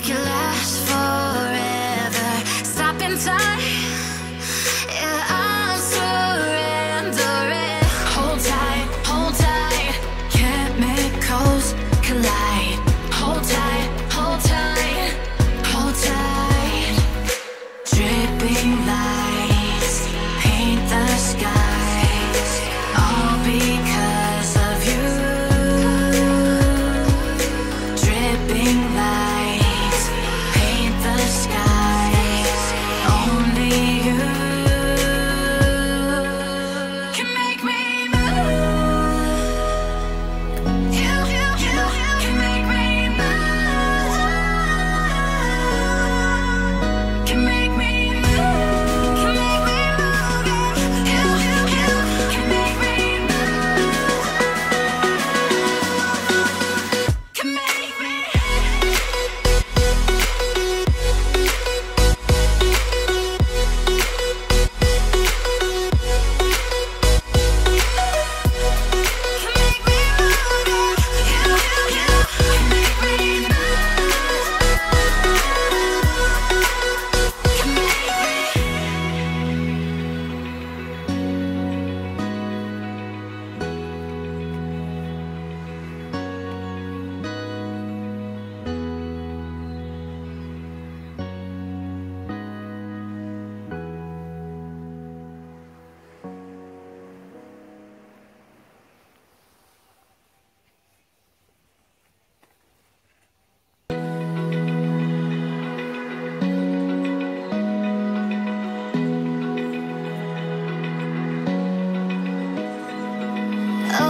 make it last